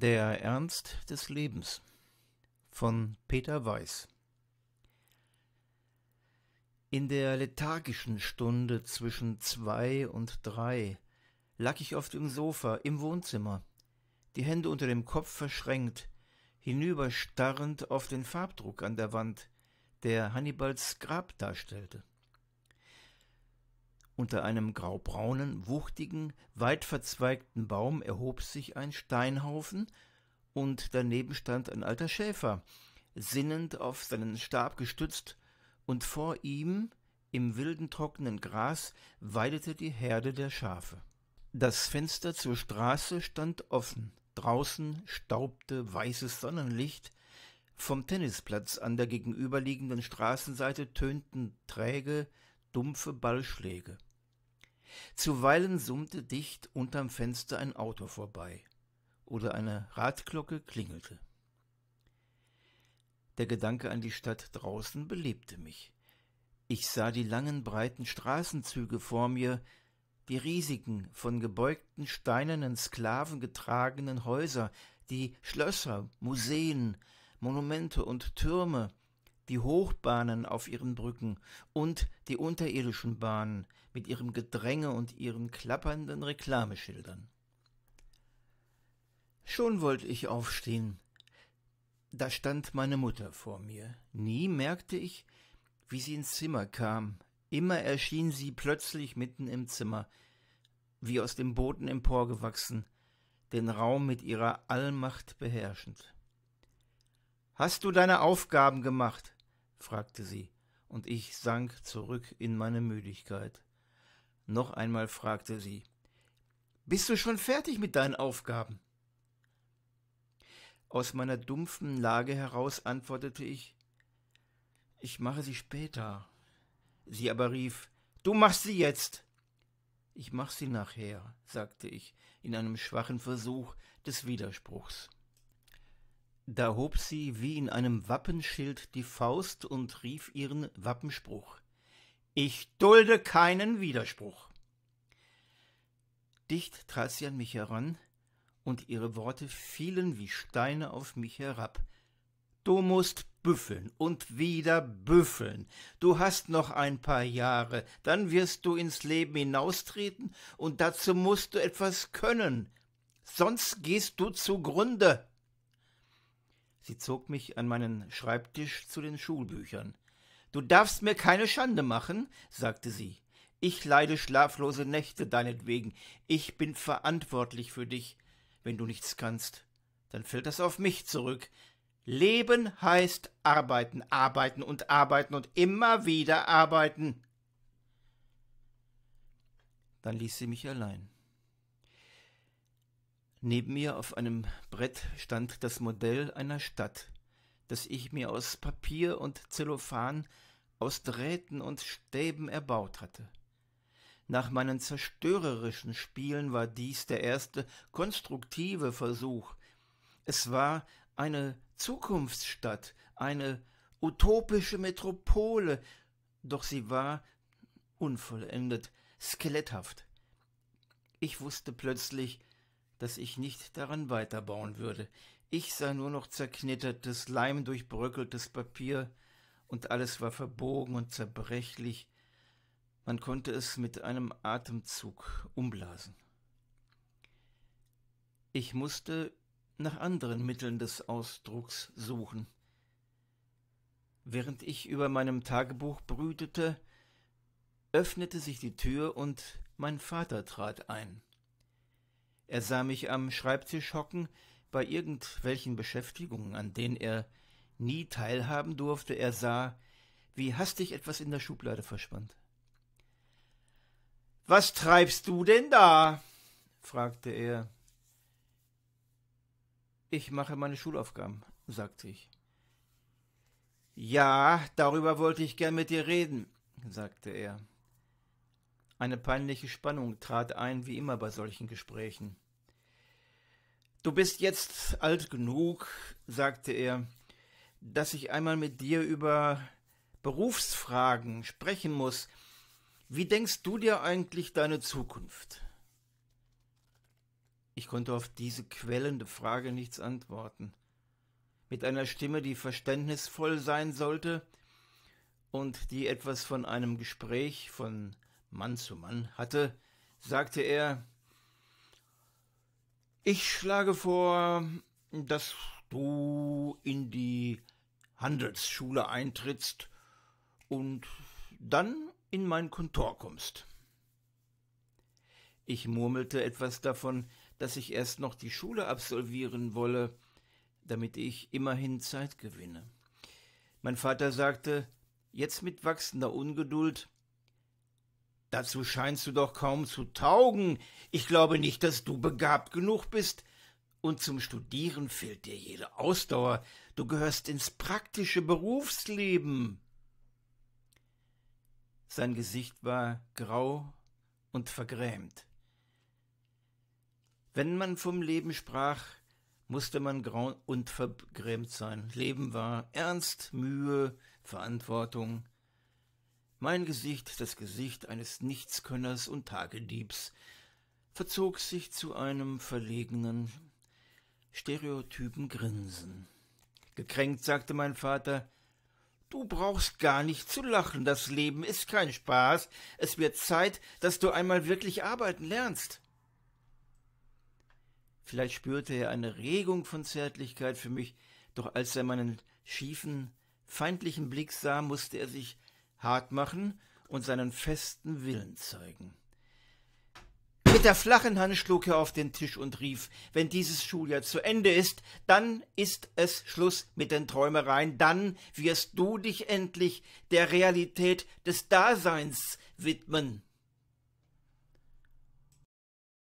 Der Ernst des Lebens von Peter Weiß In der lethargischen Stunde zwischen zwei und drei lag ich auf dem Sofa im Wohnzimmer, die Hände unter dem Kopf verschränkt, hinüberstarrend auf den Farbdruck an der Wand, der Hannibals Grab darstellte. Unter einem graubraunen, wuchtigen, weit verzweigten Baum erhob sich ein Steinhaufen, und daneben stand ein alter Schäfer, sinnend auf seinen Stab gestützt, und vor ihm, im wilden trockenen Gras, weidete die Herde der Schafe. Das Fenster zur Straße stand offen, draußen staubte weißes Sonnenlicht, vom Tennisplatz an der gegenüberliegenden Straßenseite tönten träge, dumpfe Ballschläge. Zuweilen summte dicht unterm Fenster ein Auto vorbei oder eine Radglocke klingelte. Der Gedanke an die Stadt draußen belebte mich. Ich sah die langen breiten Straßenzüge vor mir, die riesigen, von gebeugten steinernen Sklaven getragenen Häuser, die Schlösser, Museen, Monumente und Türme, die Hochbahnen auf ihren Brücken und die unterirdischen Bahnen mit ihrem Gedränge und ihren klappernden Reklameschildern. Schon wollte ich aufstehen. Da stand meine Mutter vor mir. Nie merkte ich, wie sie ins Zimmer kam. Immer erschien sie plötzlich mitten im Zimmer, wie aus dem Boden emporgewachsen, den Raum mit ihrer Allmacht beherrschend. Hast du deine Aufgaben gemacht? Fragte sie, und ich sank zurück in meine Müdigkeit. Noch einmal fragte sie Bist du schon fertig mit deinen Aufgaben? Aus meiner dumpfen Lage heraus antwortete ich Ich mache sie später. Sie aber rief Du machst sie jetzt. Ich mach sie nachher, sagte ich in einem schwachen Versuch des Widerspruchs. Da hob sie wie in einem Wappenschild die Faust und rief ihren Wappenspruch. Ich dulde keinen Widerspruch. Dicht trat sie an mich heran, und ihre Worte fielen wie Steine auf mich herab. Du musst büffeln und wieder büffeln. Du hast noch ein paar Jahre, dann wirst du ins Leben hinaustreten, und dazu musst du etwas können, sonst gehst du zugrunde. Sie zog mich an meinen Schreibtisch zu den Schulbüchern. Du darfst mir keine Schande machen, sagte sie. Ich leide schlaflose Nächte deinetwegen. Ich bin verantwortlich für dich. Wenn du nichts kannst, dann fällt das auf mich zurück. Leben heißt arbeiten, arbeiten und arbeiten und immer wieder arbeiten. Dann ließ sie mich allein. Neben mir auf einem Brett stand das Modell einer Stadt, das ich mir aus Papier und Zellophan, aus Drähten und Stäben erbaut hatte. Nach meinen zerstörerischen Spielen war dies der erste konstruktive Versuch. Es war eine Zukunftsstadt, eine utopische Metropole, doch sie war unvollendet, skeletthaft. Ich wusste plötzlich, dass ich nicht daran weiterbauen würde. Ich sah nur noch zerknittertes, leimdurchbröckeltes Papier, und alles war verbogen und zerbrechlich. Man konnte es mit einem Atemzug umblasen. Ich musste nach anderen Mitteln des Ausdrucks suchen. Während ich über meinem Tagebuch brütete, öffnete sich die Tür und mein Vater trat ein. Er sah mich am Schreibtisch hocken, bei irgendwelchen Beschäftigungen, an denen er nie teilhaben durfte. Er sah, wie hastig etwas in der Schublade verschwand. Was treibst du denn da? fragte er. Ich mache meine Schulaufgaben, sagte ich. Ja, darüber wollte ich gern mit dir reden, sagte er. Eine peinliche Spannung trat ein, wie immer bei solchen Gesprächen. Du bist jetzt alt genug, sagte er, dass ich einmal mit dir über Berufsfragen sprechen muss. Wie denkst du dir eigentlich deine Zukunft? Ich konnte auf diese quellende Frage nichts antworten. Mit einer Stimme, die verständnisvoll sein sollte und die etwas von einem Gespräch von Mann zu Mann hatte, sagte er Ich schlage vor, dass du in die Handelsschule eintrittst und dann in mein Kontor kommst. Ich murmelte etwas davon, dass ich erst noch die Schule absolvieren wolle, damit ich immerhin Zeit gewinne. Mein Vater sagte, jetzt mit wachsender Ungeduld, Dazu scheinst du doch kaum zu taugen. Ich glaube nicht, dass du begabt genug bist. Und zum Studieren fehlt dir jede Ausdauer. Du gehörst ins praktische Berufsleben. Sein Gesicht war grau und vergrämt. Wenn man vom Leben sprach, musste man grau und vergrämt sein. Leben war Ernst, Mühe, Verantwortung. Mein Gesicht, das Gesicht eines Nichtskönners und Tagediebs, verzog sich zu einem verlegenen, stereotypen Grinsen. Gekränkt sagte mein Vater, Du brauchst gar nicht zu lachen, das Leben ist kein Spaß, es wird Zeit, dass du einmal wirklich arbeiten lernst. Vielleicht spürte er eine Regung von Zärtlichkeit für mich, doch als er meinen schiefen, feindlichen Blick sah, musste er sich hart machen und seinen festen Willen zeigen. Mit der flachen Hand schlug er auf den Tisch und rief, wenn dieses Schuljahr zu Ende ist, dann ist es Schluss mit den Träumereien, dann wirst du dich endlich der Realität des Daseins widmen.